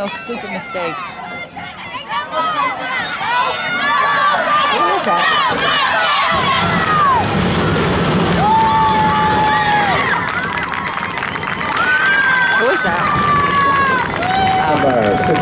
No stupid mistakes. What was that? What was that? Number